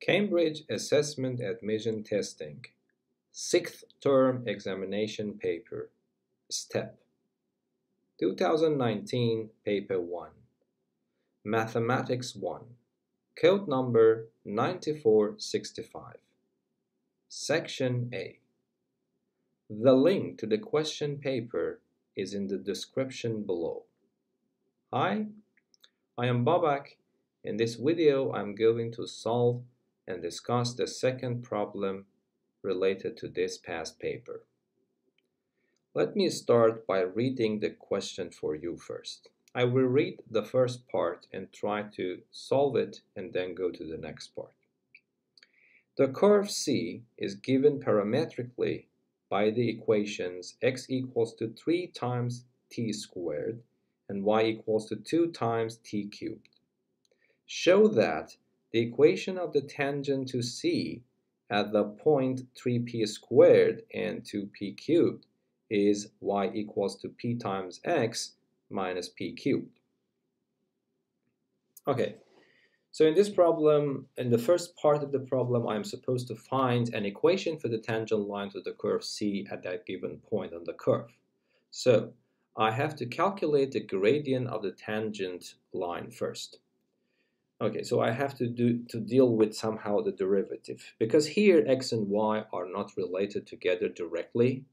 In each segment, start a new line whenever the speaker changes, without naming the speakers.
Cambridge Assessment Admission Testing, Sixth Term Examination Paper, STEP, 2019, Paper 1, Mathematics 1, Code number 9465, Section A. The link to the question paper is in the description below. Hi, I am Babak. In this video, I'm going to solve and discuss the second problem related to this past paper. Let me start by reading the question for you first. I will read the first part and try to solve it and then go to the next part. The curve C is given parametrically by the equations x equals to 3 times t squared and y equals to 2 times t cubed. Show that the equation of the tangent to C at the point 3p squared and 2p cubed is y equals to p times x minus p cubed. Okay, so in this problem, in the first part of the problem, I'm supposed to find an equation for the tangent line to the curve C at that given point on the curve. So I have to calculate the gradient of the tangent line first. Okay, so I have to do to deal with somehow the derivative because here x and y are not related together directly.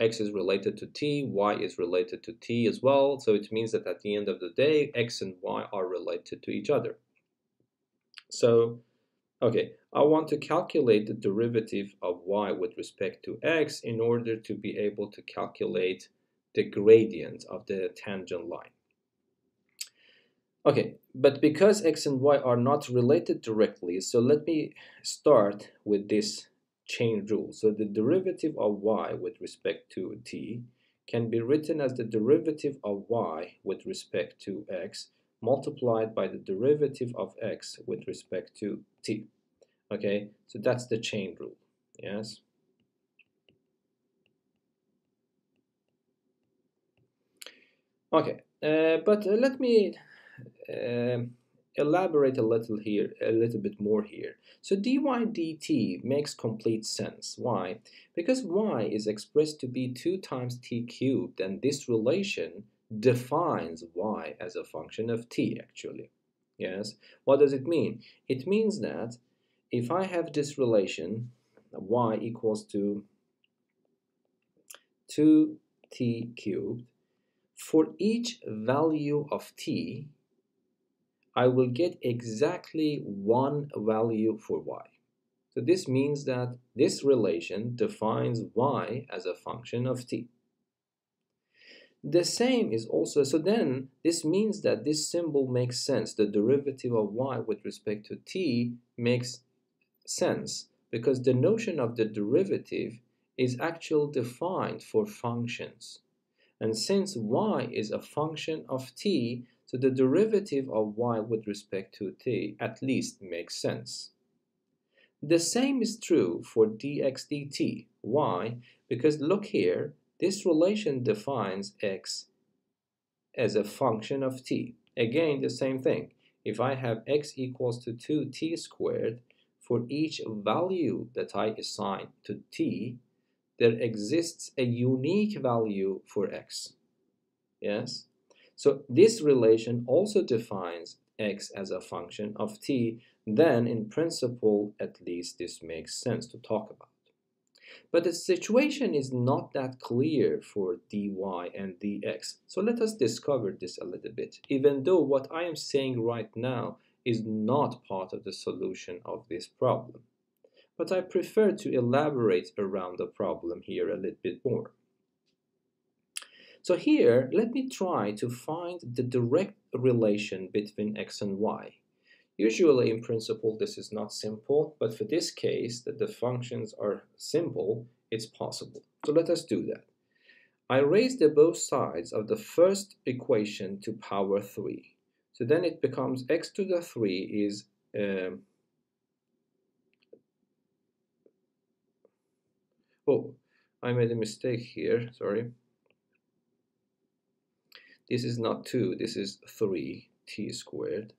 x is related to t, y is related to t as well, so it means that at the end of the day, x and y are related to each other. So, okay, I want to calculate the derivative of y with respect to x in order to be able to calculate the gradient of the tangent line. Okay, but because x and y are not related directly, so let me start with this chain rule. So the derivative of y with respect to t can be written as the derivative of y with respect to x multiplied by the derivative of x with respect to t. Okay, so that's the chain rule, yes? Okay, uh, but uh, let me uh, elaborate a little here, a little bit more here. So dy dt makes complete sense. Why? Because y is expressed to be 2 times t cubed, and this relation defines y as a function of t, actually. Yes? What does it mean? It means that if I have this relation, y equals to 2t cubed, for each value of t, I will get exactly one value for y. So this means that this relation defines y as a function of t. The same is also, so then this means that this symbol makes sense. The derivative of y with respect to t makes sense because the notion of the derivative is actually defined for functions. And since y is a function of t, so the derivative of y with respect to t at least makes sense. The same is true for dx dt. Why? Because look here, this relation defines x as a function of t. Again, the same thing. If I have x equals to 2t squared, for each value that I assign to t, there exists a unique value for x. Yes? So this relation also defines x as a function of t, then in principle, at least this makes sense to talk about. But the situation is not that clear for dy and dx. So let us discover this a little bit, even though what I am saying right now is not part of the solution of this problem. But I prefer to elaborate around the problem here a little bit more. So here, let me try to find the direct relation between x and y. Usually, in principle, this is not simple, but for this case, that the functions are simple, it's possible. So let us do that. I raise the both sides of the first equation to power 3. So then it becomes x to the 3 is um, oh, I made a mistake here, sorry. This is not 2, this is 3 t squared.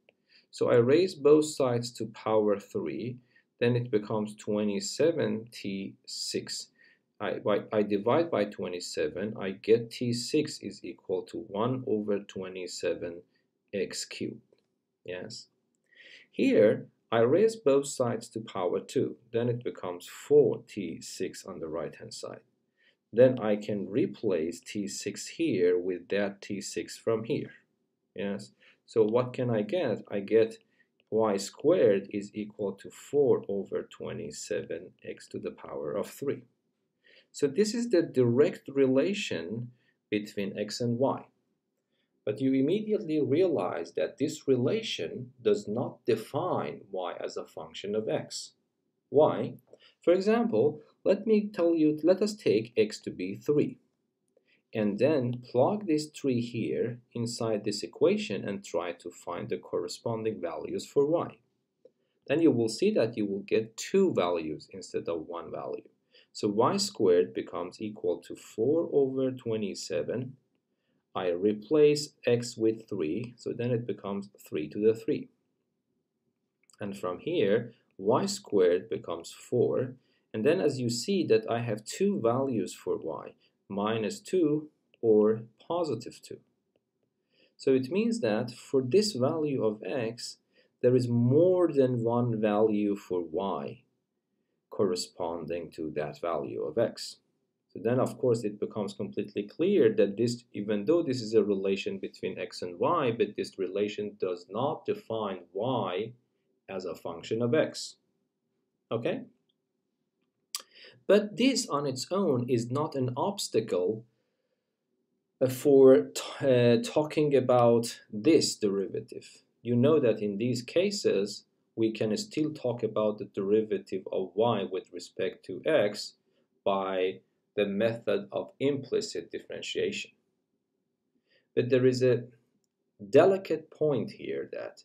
So I raise both sides to power 3, then it becomes 27t6. I, by, I divide by 27, I get t6 is equal to 1 over 27 x cubed. Yes. Here, I raise both sides to power 2. Then it becomes 4t6 on the right hand side. Then I can replace t6 here with that t6 from here. Yes. So what can I get? I get y squared is equal to 4 over 27 x to the power of 3. So this is the direct relation between x and y. But you immediately realize that this relation does not define y as a function of x. Why? For example, let me tell you, let us take x to be 3 and then plug this 3 here inside this equation and try to find the corresponding values for y. Then you will see that you will get two values instead of one value. So y squared becomes equal to 4 over 27 I replace x with 3, so then it becomes 3 to the 3. And from here, y squared becomes 4, and then as you see that I have two values for y, minus 2 or positive 2. So it means that for this value of x, there is more than one value for y corresponding to that value of x. So then, of course, it becomes completely clear that this, even though this is a relation between x and y, but this relation does not define y as a function of x. Okay? But this on its own is not an obstacle uh, for uh, talking about this derivative. You know that in these cases, we can still talk about the derivative of y with respect to x by the method of implicit differentiation. But there is a delicate point here that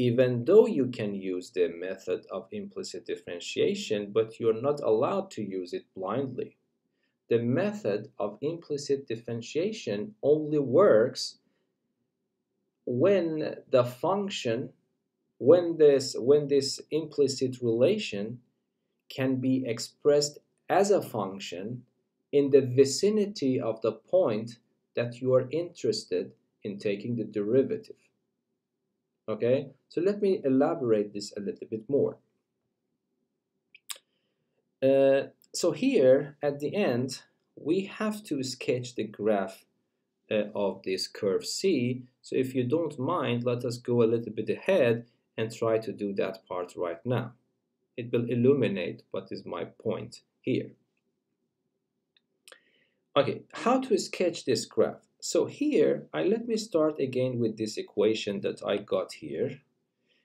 even though you can use the method of implicit differentiation, but you're not allowed to use it blindly. The method of implicit differentiation only works when the function, when this, when this implicit relation can be expressed as a function in the vicinity of the point that you are interested in taking the derivative. Okay, so let me elaborate this a little bit more. Uh, so here at the end, we have to sketch the graph uh, of this curve C. So if you don't mind, let us go a little bit ahead and try to do that part right now. It will illuminate what is my point here. Okay, how to sketch this graph? So here, I let me start again with this equation that I got here.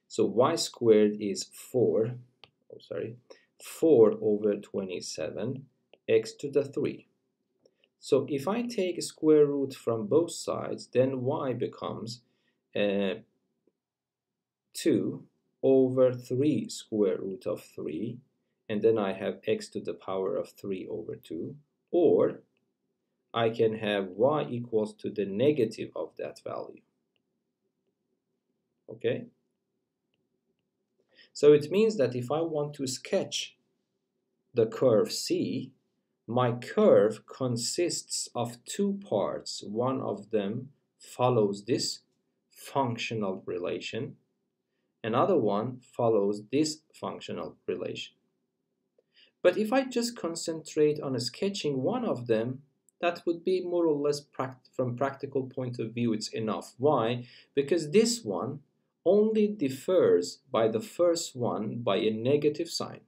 So y squared is 4, oh sorry, 4 over 27, x to the 3. So if I take square root from both sides, then y becomes uh, 2 over 3 square root of 3 and then I have x to the power of 3 over 2, or I can have y equals to the negative of that value. Okay? So it means that if I want to sketch the curve C, my curve consists of two parts. One of them follows this functional relation. Another one follows this functional relation. But if I just concentrate on sketching one of them, that would be more or less pract from practical point of view it's enough. Why? Because this one only differs by the first one by a negative sign.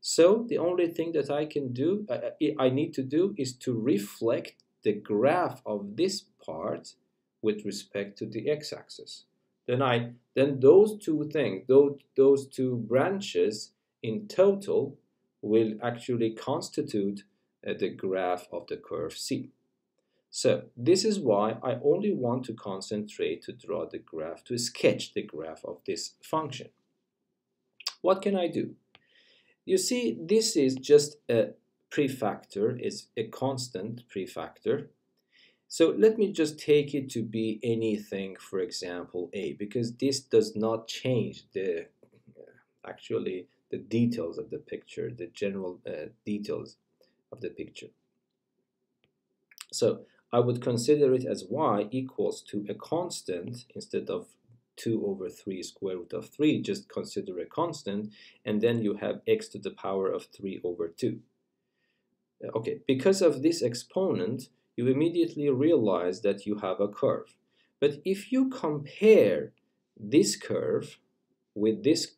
So the only thing that I can do, uh, I need to do is to reflect the graph of this part with respect to the x-axis. Then I then those two things, those, those two branches in total will actually constitute uh, the graph of the curve C. So this is why I only want to concentrate to draw the graph, to sketch the graph of this function. What can I do? You see, this is just a prefactor, it's a constant prefactor. So let me just take it to be anything, for example, A, because this does not change the actually the details of the picture, the general uh, details of the picture. So I would consider it as y equals to a constant instead of 2 over 3 square root of 3, just consider a constant, and then you have x to the power of 3 over 2. Uh, okay, because of this exponent, you immediately realize that you have a curve. But if you compare this curve with this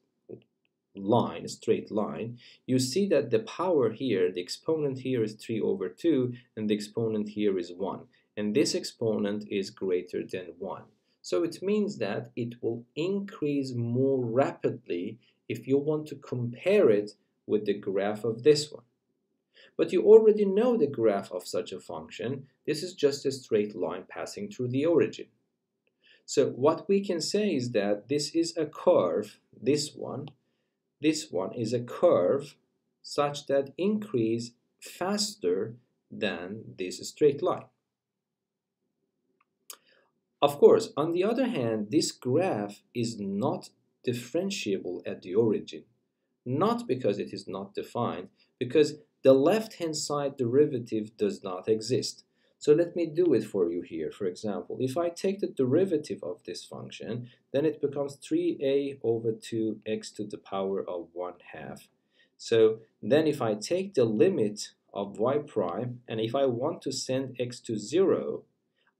line, straight line, you see that the power here, the exponent here is 3 over 2, and the exponent here is 1. And this exponent is greater than 1. So it means that it will increase more rapidly if you want to compare it with the graph of this one. But you already know the graph of such a function. This is just a straight line passing through the origin. So what we can say is that this is a curve, this one, this one is a curve such that increase faster than this straight line. Of course, on the other hand, this graph is not differentiable at the origin, not because it is not defined, because the left-hand side derivative does not exist. So let me do it for you here. For example, if I take the derivative of this function, then it becomes 3a over 2x to the power of 1 half. So then if I take the limit of y prime, and if I want to send x to 0,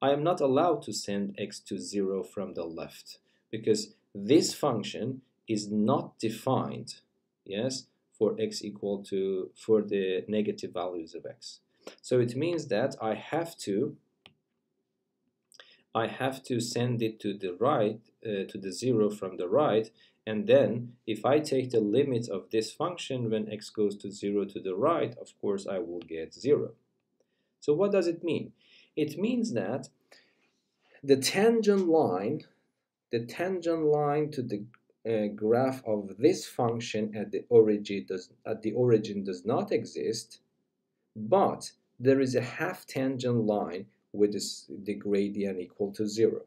I am not allowed to send x to 0 from the left, because this function is not defined, yes, for x equal to, for the negative values of x. So it means that I have to I have to send it to the right, uh, to the zero from the right, and then if I take the limit of this function when x goes to zero to the right, of course I will get zero. So what does it mean? It means that the tangent line, the tangent line to the uh, graph of this function at the origin does at the origin does not exist, but there is a half tangent line with this, the gradient equal to zero.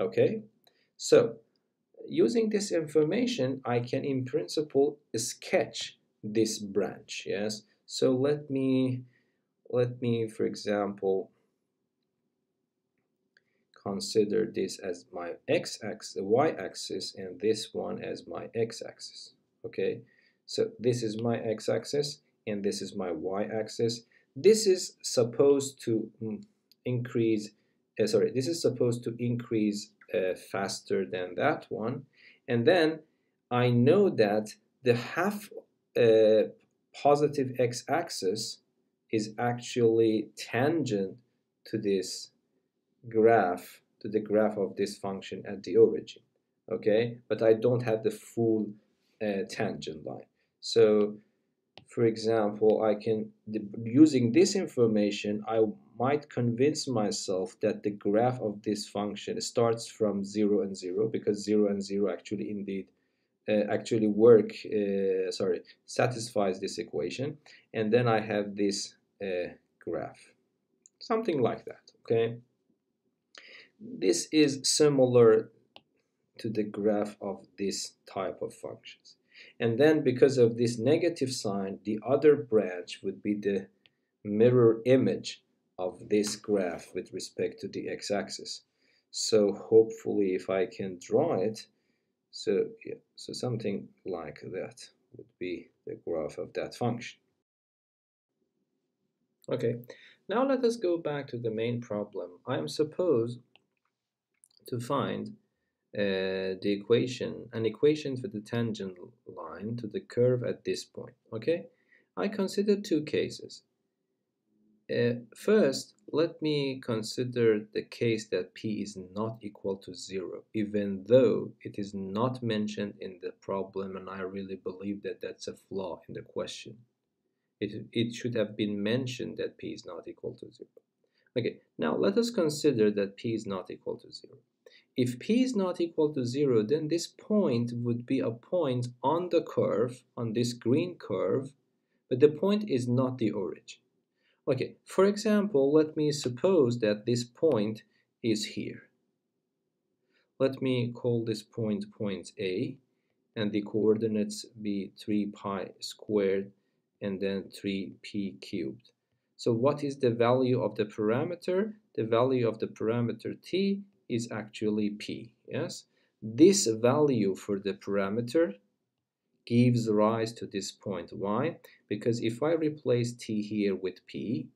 Okay, so using this information, I can in principle sketch this branch. Yes, so let me let me, for example, consider this as my x-axis, the y-axis, and this one as my x-axis. Okay, so this is my x-axis, and this is my y-axis. This is supposed to mm, increase, uh, sorry, this is supposed to increase uh, faster than that one. And then I know that the half uh, positive x-axis is actually tangent to this graph, to the graph of this function at the origin. Okay, but I don't have the full uh, tangent line. So for example, I can, using this information, I might convince myself that the graph of this function starts from 0 and 0 because 0 and 0 actually indeed uh, actually work, uh, sorry, satisfies this equation. And then I have this uh, graph, something like that, okay? This is similar to the graph of this type of functions. And then because of this negative sign, the other branch would be the mirror image of this graph with respect to the x-axis. So hopefully if I can draw it, so yeah, so something like that would be the graph of that function. Okay, now let us go back to the main problem. I am supposed to find uh, the equation, an equation for the tangent line to the curve at this point. Okay, I consider two cases. Uh, first, let me consider the case that p is not equal to 0, even though it is not mentioned in the problem, and I really believe that that's a flaw in the question. It, it should have been mentioned that p is not equal to 0. Okay, now let us consider that p is not equal to 0. If p is not equal to 0, then this point would be a point on the curve, on this green curve, but the point is not the origin. Okay, for example, let me suppose that this point is here. Let me call this point point A and the coordinates be 3 pi squared and then 3p cubed. So what is the value of the parameter? The value of the parameter t is actually p, yes? This value for the parameter gives rise to this point. Why? Because if I replace t here with p,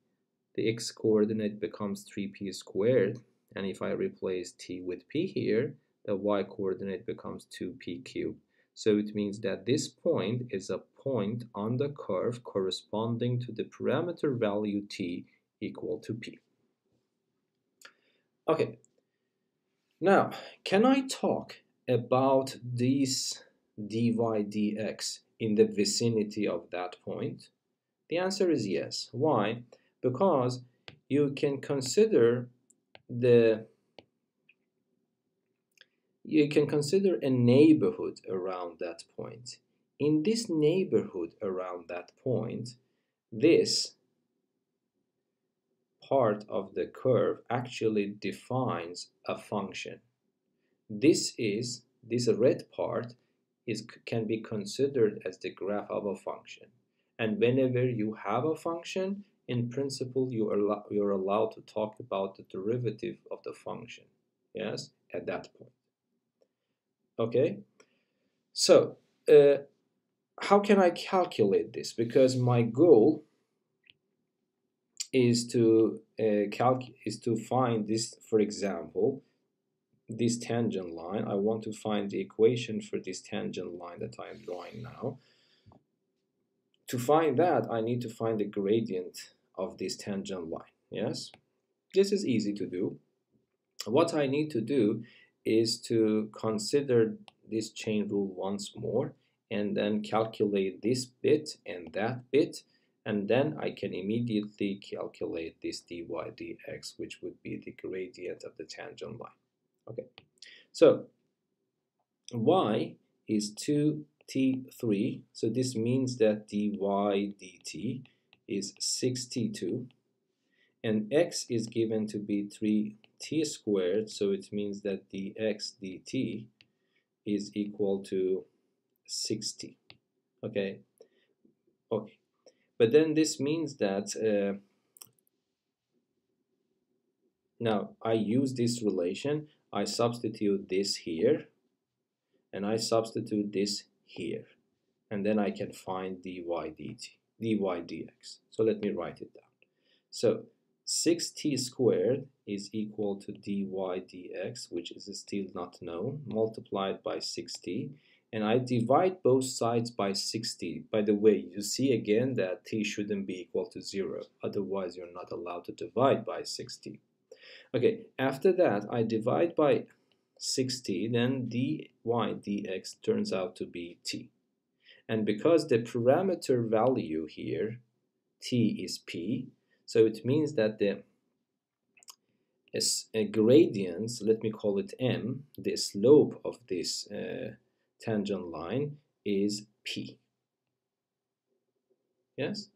the x coordinate becomes 3p squared. And if I replace t with p here, the y coordinate becomes 2p cubed. So it means that this point is a point on the curve corresponding to the parameter value t equal to p. Okay, now can I talk about this dy dx in the vicinity of that point? The answer is yes. Why? Because you can consider the you can consider a neighborhood around that point. In this neighborhood around that point, this part of the curve actually defines a function. This is, this red part is, can be considered as the graph of a function. And whenever you have a function, in principle, you are, you're allowed to talk about the derivative of the function, yes, at that point. Okay, so uh, how can I calculate this? Because my goal is to uh, calc is to find this, for example, this tangent line, I want to find the equation for this tangent line that I am drawing now. To find that, I need to find the gradient of this tangent line, yes? This is easy to do. What I need to do is to consider this chain rule once more and then calculate this bit and that bit and then I can immediately calculate this dy dx which would be the gradient of the tangent line. Okay, so y is 2t3, so this means that dy dt is 62, and x is given to be 3t squared, so it means that dx dt is equal to 60. Okay, okay, but then this means that uh, now I use this relation I substitute this here and I substitute this here and then I can find dy dt dy dx. So let me write it down. So 6t squared is equal to dy dx which is still not known multiplied by 6t and I divide both sides by 60 by the way you see again that t shouldn't be equal to 0 otherwise you're not allowed to divide by 60 Okay, after that, I divide by 60, then dy dx turns out to be t. And because the parameter value here, t is p, so it means that the a gradient, let me call it m, the slope of this uh, tangent line is p. Yes?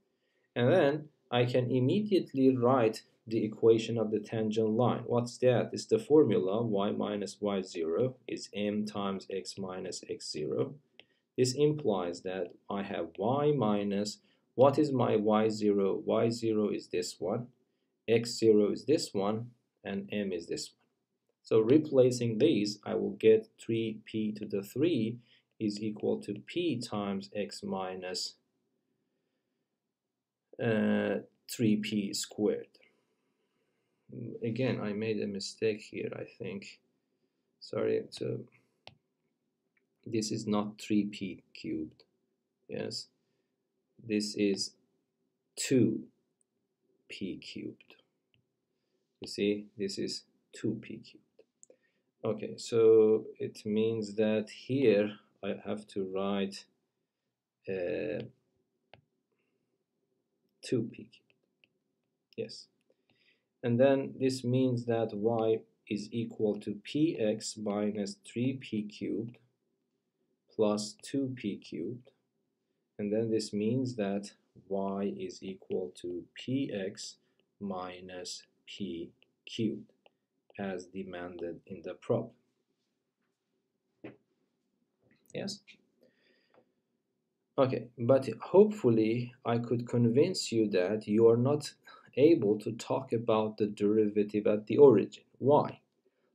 And then I can immediately write the equation of the tangent line. What's that? It's the formula y minus y0 is m times x minus x0. This implies that I have y minus, what is my y0? y0 is this one, x0 is this one, and m is this one. So replacing these, I will get 3p to the 3 is equal to p times x minus, uh, 3p squared. Again I made a mistake here I think. Sorry so this is not 3p cubed yes. This is 2p cubed. You see this is 2p cubed okay so it means that here I have to write uh, 2p yes. And then this means that y is equal to px minus 3p cubed plus 2p cubed. And then this means that y is equal to px minus p cubed as demanded in the problem. Yes? Okay, but hopefully I could convince you that you are not able to talk about the derivative at the origin. Why?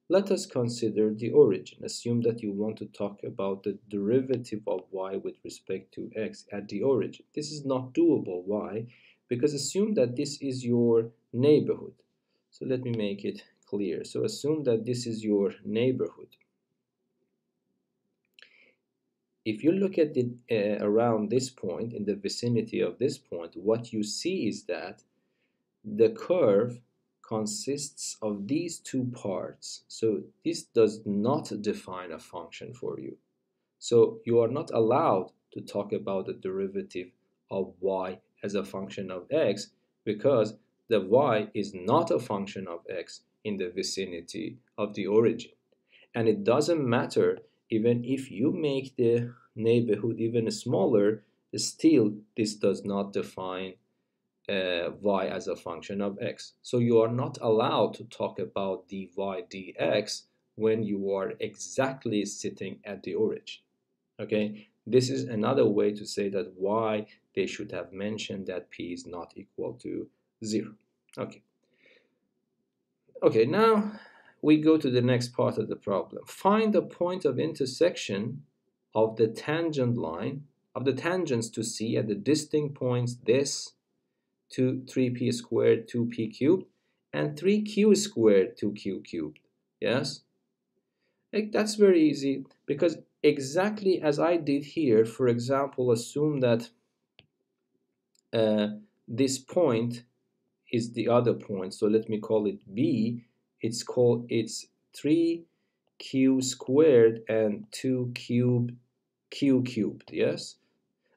Let us consider the origin. Assume that you want to talk about the derivative of y with respect to x at the origin. This is not doable. Why? Because assume that this is your neighborhood. So let me make it clear. So assume that this is your neighborhood. If you look at it uh, around this point, in the vicinity of this point, what you see is that the curve consists of these two parts. So this does not define a function for you. So you are not allowed to talk about the derivative of y as a function of x because the y is not a function of x in the vicinity of the origin. And it doesn't matter even if you make the neighborhood even smaller, still this does not define uh, y as a function of x. So you are not allowed to talk about dy dx when you are exactly sitting at the origin. Okay, this is another way to say that why they should have mentioned that p is not equal to 0. Okay. Okay, now we go to the next part of the problem. Find the point of intersection of the tangent line, of the tangents to C at the distinct points this 2 3p squared 2p cubed and 3q squared 2q cubed yes like that's very easy because exactly as I did here for example assume that uh, this point is the other point so let me call it b it's called it's 3q squared and 2 cubed q cubed yes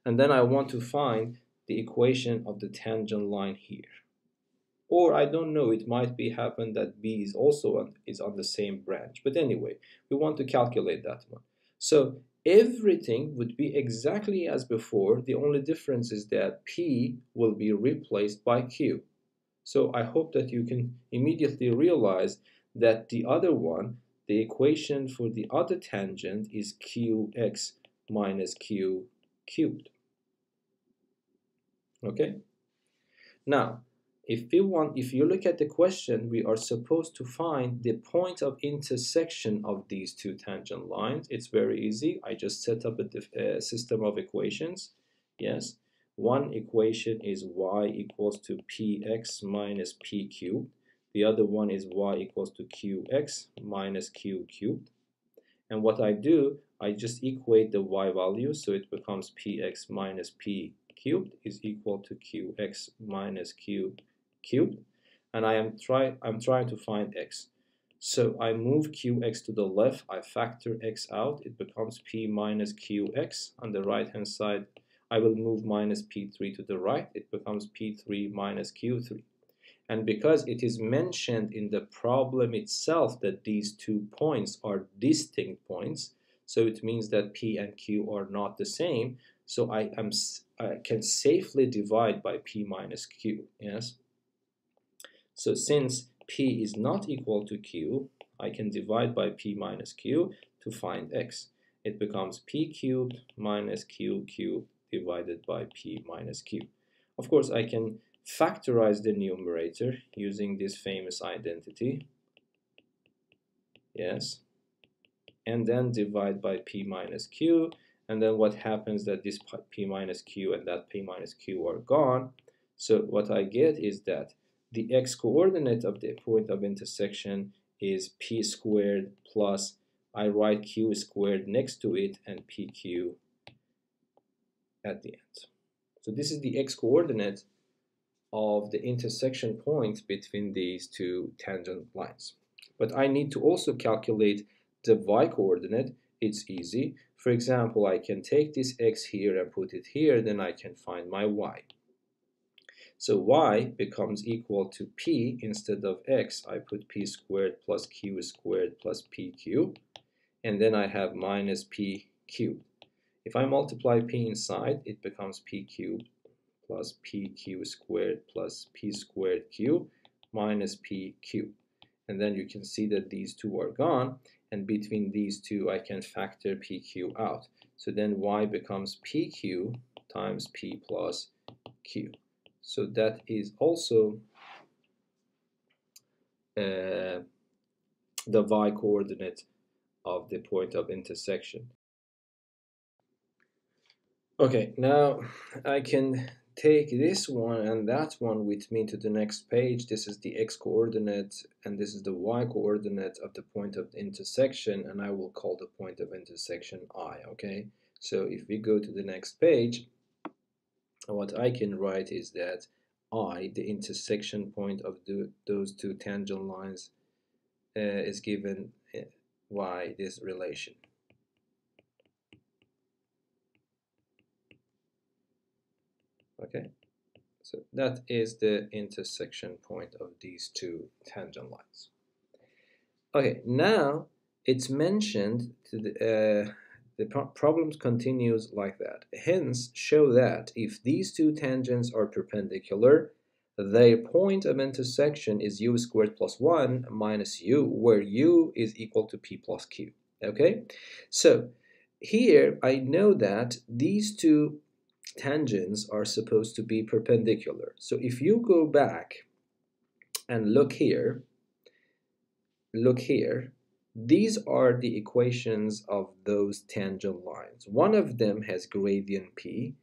and then I want to find the equation of the tangent line here. Or I don't know, it might be happen that B is also on, is on the same branch. But anyway, we want to calculate that one. So everything would be exactly as before. The only difference is that P will be replaced by Q. So I hope that you can immediately realize that the other one, the equation for the other tangent is qx minus q cubed. Okay? Now if you want if you look at the question we are supposed to find the point of intersection of these two tangent lines. It's very easy. I just set up a uh, system of equations. Yes one equation is y equals to px minus p cubed the other one is y equals to qx minus q cubed and what I do I just equate the y value so it becomes px minus p cubed is equal to qx minus q cubed. And I am try I'm trying to find x. So I move qx to the left I factor x out it becomes p minus qx on the right hand side I will move minus p3 to the right it becomes p3 minus q3 and because it is mentioned in the problem itself that these two points are distinct points so it means that p and q are not the same so I am I can safely divide by p minus q, yes? So since p is not equal to q, I can divide by p minus q to find x. It becomes p cubed minus q cubed divided by p minus q. Of course, I can factorize the numerator using this famous identity. Yes. And then divide by p minus q and then what happens that this p minus q and that p minus q are gone so what I get is that the x coordinate of the point of intersection is p squared plus I write q squared next to it and pq at the end so this is the x coordinate of the intersection point between these two tangent lines but I need to also calculate the y coordinate it's easy for example, I can take this x here and put it here, then I can find my y. So y becomes equal to p instead of x. I put p squared plus q squared plus pq, and then I have minus p cubed. If I multiply p inside, it becomes p cubed plus pq squared plus p squared q minus pq. And then you can see that these two are gone, and between these two I can factor pq out. So then y becomes pq times p plus q. So that is also uh, the y coordinate of the point of intersection. Okay, now I can take this one and that one with me to the next page. This is the x coordinate and this is the y coordinate of the point of intersection and I will call the point of intersection i, okay? So if we go to the next page, what I can write is that i, the intersection point of the, those two tangent lines, uh, is given by uh, this relation. Okay, so that is the intersection point of these two tangent lines. Okay, now it's mentioned the, uh, the pro problem continues like that. Hence, show that if these two tangents are perpendicular, their point of intersection is u squared plus 1 minus u, where u is equal to p plus q. Okay, so here I know that these two tangents are supposed to be perpendicular. So if you go back and look here, look here, these are the equations of those tangent lines. One of them has gradient p,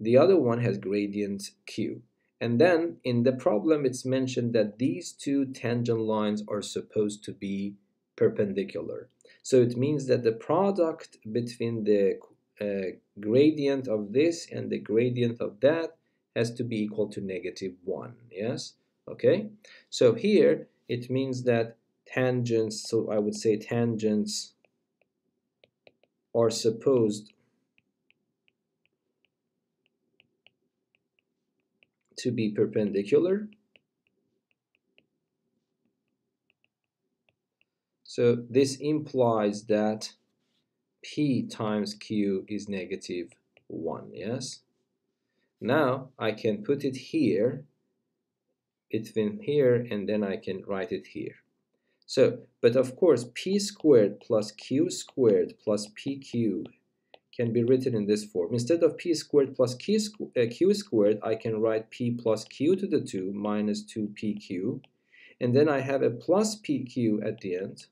the other one has gradient q. And then in the problem, it's mentioned that these two tangent lines are supposed to be perpendicular. So it means that the product between the uh, gradient of this and the gradient of that has to be equal to negative 1. Yes? Okay? So here it means that tangents, so I would say tangents are supposed to be perpendicular. So this implies that P times Q is negative 1, yes? Now I can put it here, between here, and then I can write it here. So, but of course, P squared plus Q squared plus PQ can be written in this form. Instead of p squared plus q, uh, q squared, I can write p plus q to the 2 minus 2pq. And then I have a plus pq at the end.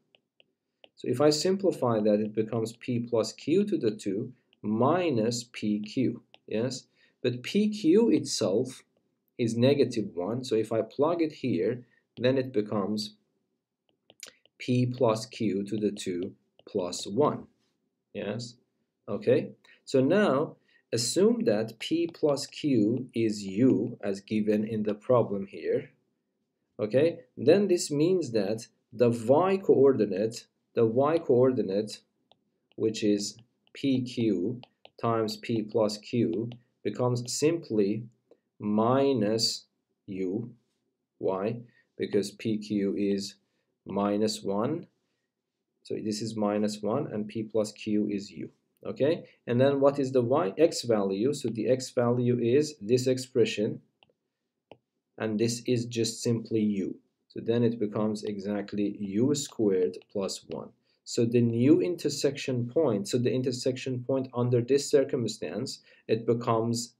So if I simplify that, it becomes p plus q to the 2 minus pq. Yes? But pq itself is negative 1. So if I plug it here, then it becomes p plus q to the 2 plus 1. Yes? Okay, so now assume that P plus Q is U as given in the problem here. Okay, then this means that the y coordinate, the y coordinate, which is PQ times P plus Q, becomes simply minus U. Why? Because PQ is minus 1. So this is minus 1 and P plus Q is U okay and then what is the y x value so the x value is this expression and this is just simply u so then it becomes exactly u squared plus 1 so the new intersection point so the intersection point under this circumstance it becomes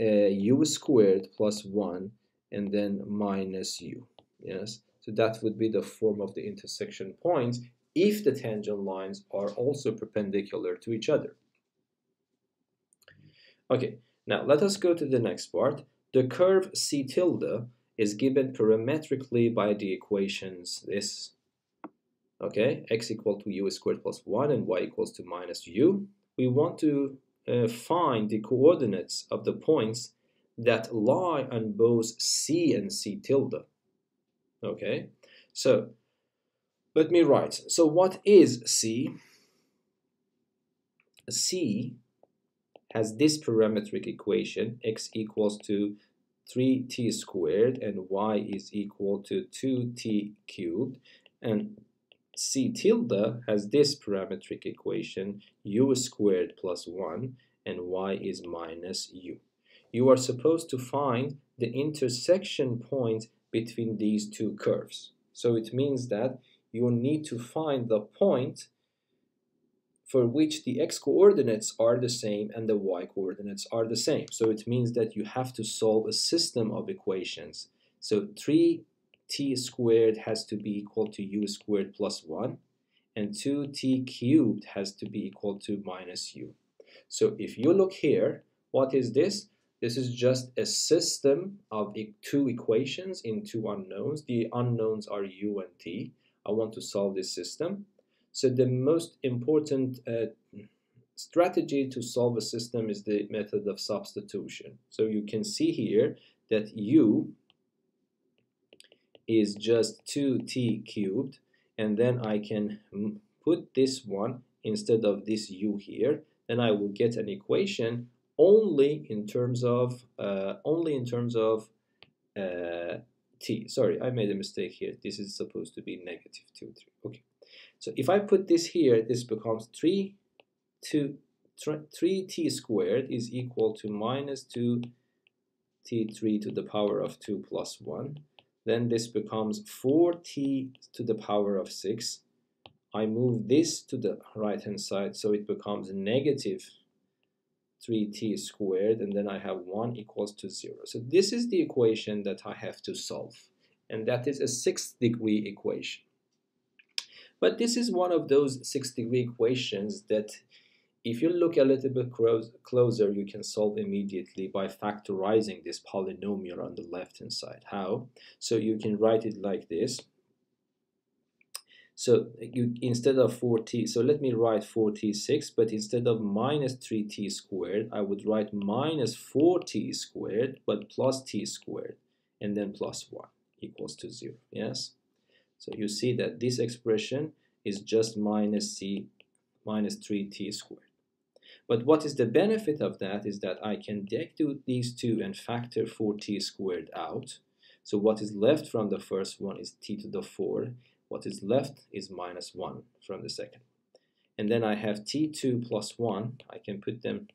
uh, u squared plus 1 and then minus u yes so that would be the form of the intersection points if the tangent lines are also perpendicular to each other. Okay, now let us go to the next part. The curve C tilde is given parametrically by the equations this, okay, x equal to u squared plus 1 and y equals to minus u. We want to uh, find the coordinates of the points that lie on both C and C tilde. Okay, so let me write. So what is C? C has this parametric equation, x equals to 3t squared and y is equal to 2t cubed. And C tilde has this parametric equation, u squared plus 1 and y is minus u. you are supposed to find the intersection point between these two curves. So it means that you need to find the point for which the x coordinates are the same and the y coordinates are the same. So it means that you have to solve a system of equations. So 3t squared has to be equal to u squared plus 1 and 2t cubed has to be equal to minus u. So if you look here, what is this? This is just a system of two equations in two unknowns. The unknowns are u and t. I want to solve this system. So the most important uh, strategy to solve a system is the method of substitution. So you can see here that u is just 2t cubed and then I can put this one instead of this u here then I will get an equation only in terms of uh, only in terms of uh, t. Sorry, I made a mistake here. This is supposed to be negative 2, 3. Okay. So if I put this here, this becomes 3 to 3t squared is equal to minus 2t3 to the power of 2 plus 1. Then this becomes 4t to the power of 6. I move this to the right hand side so it becomes negative 3t squared and then I have 1 equals to 0. So this is the equation that I have to solve and that is a sixth degree equation. But this is one of those six degree equations that if you look a little bit closer you can solve immediately by factorizing this polynomial on the left hand side. How? So you can write it like this so you instead of 4t, so let me write 4t6, but instead of minus 3t squared, I would write minus 4t squared, but plus t squared, and then plus 1 equals to 0, yes? So you see that this expression is just minus c minus 3t squared. But what is the benefit of that is that I can take these two and factor 4t squared out. So what is left from the first one is t to the 4 what is left is minus 1 from the second. And then I have t2 plus 1. I can put them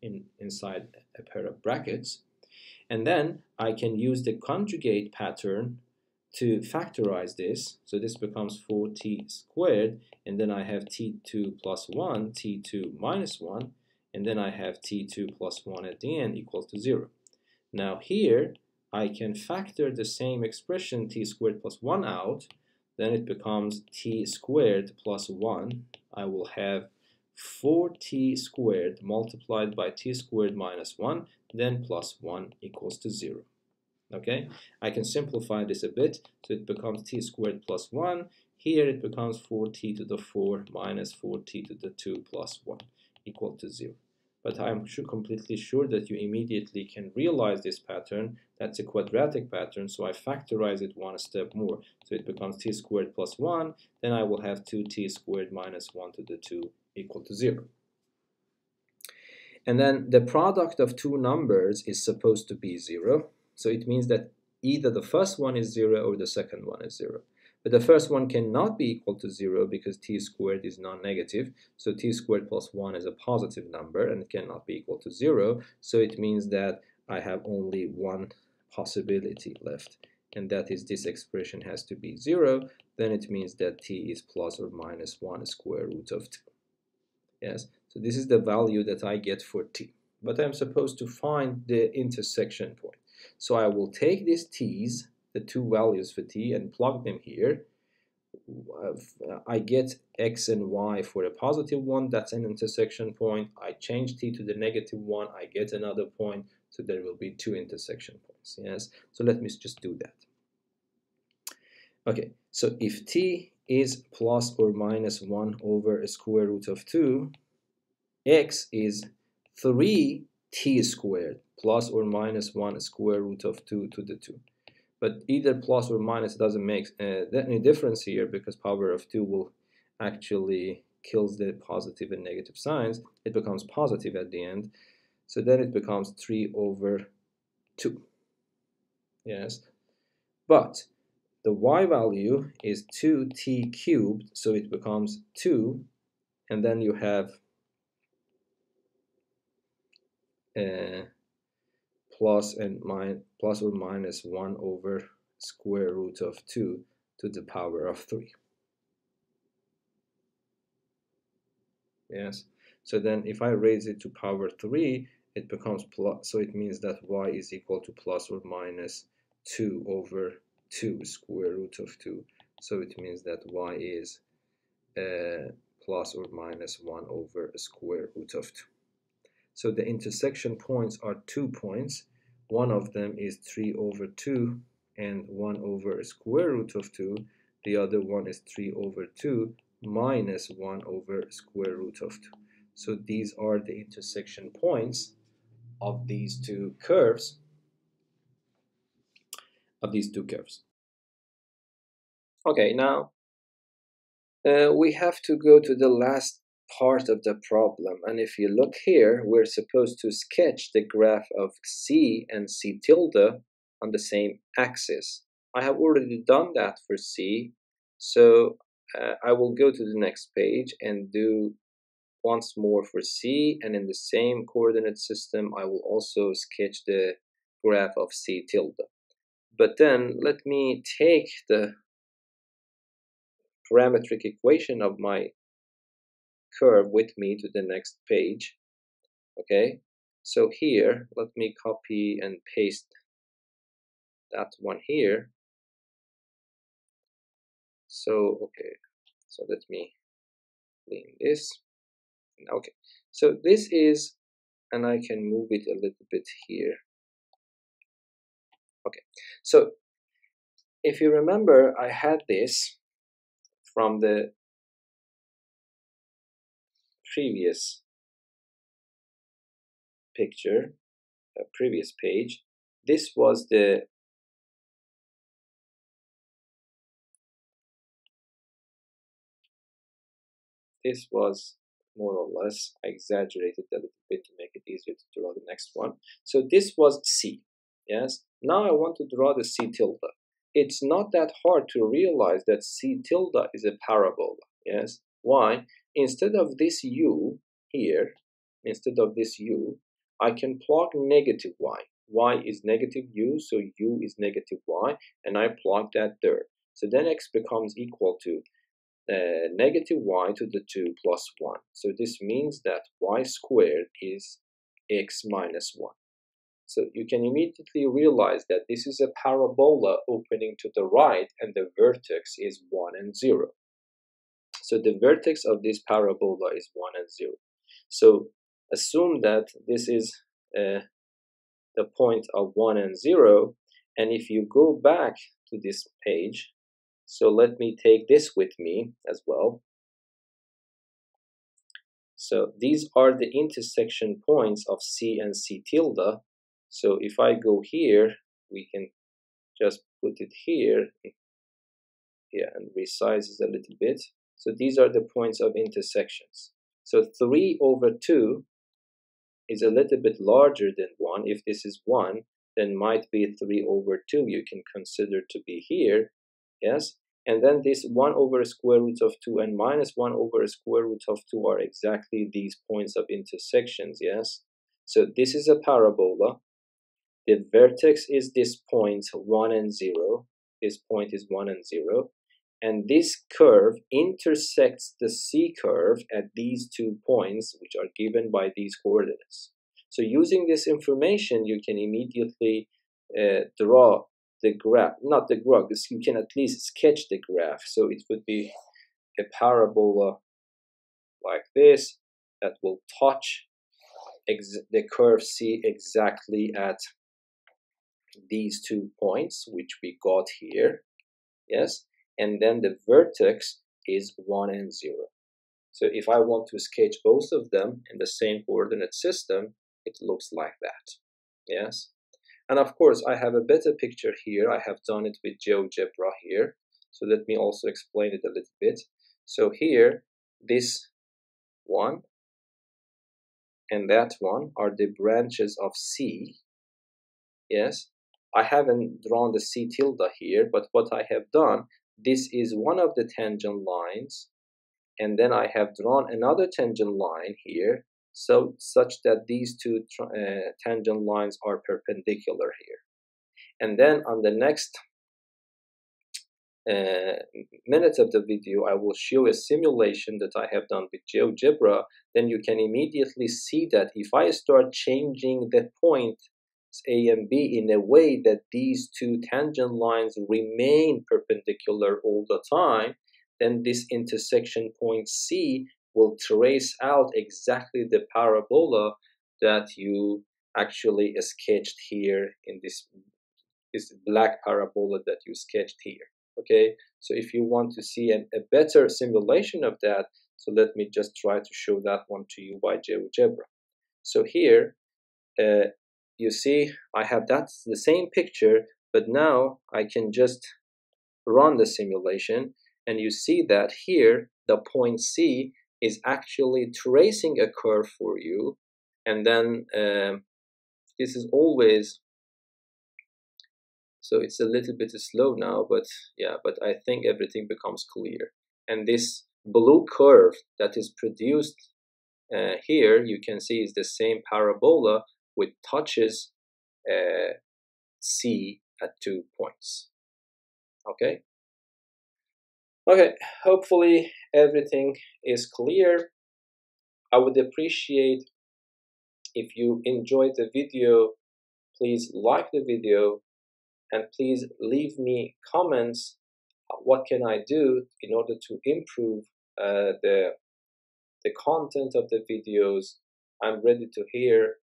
in inside a pair of brackets. And then I can use the conjugate pattern to factorize this. So this becomes 4t squared. And then I have t2 plus 1, t2 minus 1. And then I have t2 plus 1 at the end equals to 0. Now here, I can factor the same expression t squared plus 1 out then it becomes t squared plus 1. I will have 4t squared multiplied by t squared minus 1, then plus 1 equals to 0. Okay, I can simplify this a bit, so it becomes t squared plus 1. Here it becomes 4t to the 4 minus 4t to the 2 plus 1 equal to 0 but I'm sure, completely sure that you immediately can realize this pattern. That's a quadratic pattern, so I factorize it one step more. So it becomes t squared plus 1, then I will have 2t squared minus 1 to the 2 equal to 0. And then the product of two numbers is supposed to be 0. So it means that either the first one is 0 or the second one is 0. But the first one cannot be equal to 0 because t squared is non-negative. So t squared plus 1 is a positive number and it cannot be equal to 0. So it means that I have only one possibility left. And that is this expression has to be 0. Then it means that t is plus or minus 1 square root of 2. Yes, so this is the value that I get for t. But I'm supposed to find the intersection point. So I will take these t's the two values for t and plug them here, I get x and y for a positive one, that's an intersection point. I change t to the negative one, I get another point, so there will be two intersection points, yes? So let me just do that. Okay, so if t is plus or minus 1 over a square root of 2, x is 3t squared plus or minus 1 square root of 2 to the 2 but either plus or minus doesn't make uh, any difference here because power of 2 will actually kills the positive and negative signs. It becomes positive at the end. So then it becomes 3 over 2 yes. But the y value is 2t cubed so it becomes 2 and then you have plus and plus or minus 1 over square root of 2 to the power of 3. Yes, so then if I raise it to power 3, it becomes plus, so it means that y is equal to plus or minus 2 over 2 square root of 2. So it means that y is uh, plus or minus 1 over square root of 2. So the intersection points are two points. One of them is 3 over 2 and 1 over square root of 2. The other one is 3 over 2 minus 1 over square root of 2. So these are the intersection points of these two curves of these two curves. Okay, now uh, we have to go to the last part of the problem. And if you look here, we're supposed to sketch the graph of C and C tilde on the same axis. I have already done that for C, so uh, I will go to the next page and do once more for C, and in the same coordinate system, I will also sketch the graph of C tilde. But then let me take the parametric equation of my curve with me to the next page. Okay, so here, let me copy and paste that one here. So, okay, so let me clean this. Okay, so this is, and I can move it a little bit here. Okay, so if you remember, I had this from the previous picture, a previous page. This was the this was more or less I exaggerated a little bit to make it easier to draw the next one. So this was C. Yes. Now I want to draw the C tilde. It's not that hard to realize that C tilde is a parabola. Yes. Why? Instead of this u here, instead of this u, I can plug negative y. y is negative u, so u is negative y, and I plug that there. So then x becomes equal to uh, negative y to the 2 plus 1. So this means that y squared is x minus 1. So you can immediately realize that this is a parabola opening to the right and the vertex is 1 and 0. So the vertex of this parabola is 1 and 0. So assume that this is uh, the point of 1 and 0. And if you go back to this page, so let me take this with me as well. So these are the intersection points of C and C tilde. So if I go here, we can just put it here. Yeah, and resize it a little bit. So these are the points of intersections. So 3 over 2 is a little bit larger than 1. If this is 1, then might be 3 over 2 you can consider to be here. Yes? And then this 1 over square root of 2 and minus 1 over square root of 2 are exactly these points of intersections. Yes? So this is a parabola. The vertex is this point 1 and 0. This point is 1 and 0 and this curve intersects the C curve at these two points, which are given by these coordinates. So using this information, you can immediately uh, draw the graph, not the graph, you can at least sketch the graph. So it would be a parabola like this that will touch the curve C exactly at these two points, which we got here. Yes, and then the vertex is 1 and 0. So if I want to sketch both of them in the same coordinate system, it looks like that. Yes? And of course, I have a better picture here. I have done it with GeoGebra here. So let me also explain it a little bit. So here, this one and that one are the branches of C. Yes, I haven't drawn the C tilde here, but what I have done, this is one of the tangent lines and then I have drawn another tangent line here so such that these two uh, tangent lines are perpendicular here. And then on the next uh, minutes of the video, I will show a simulation that I have done with GeoGebra. Then you can immediately see that if I start changing the point A and B in a way that these two tangent lines remain perpendicular all the time, then this intersection point C will trace out exactly the parabola that you actually sketched here in this, this black parabola that you sketched here okay? So if you want to see an, a better simulation of that so let me just try to show that one to you by GeoGebra so here uh, you see I have that the same picture but now I can just run the simulation and you see that here the point C is actually tracing a curve for you and then um, this is always so it's a little bit slow now but yeah but I think everything becomes clear. And this blue curve that is produced uh, here you can see is the same parabola with touches uh, C at two points. Okay? Okay hopefully everything is clear. I would appreciate if you enjoyed the video. Please like the video and please leave me comments. What can I do in order to improve uh, the the content of the videos? I'm ready to hear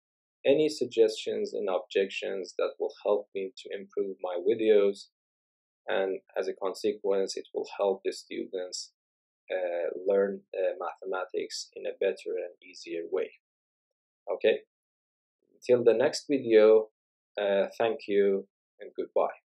any suggestions and objections that will help me to improve my videos and as a consequence it will help the students uh, learn uh, mathematics in a better and easier way okay till the next video uh, thank you and goodbye.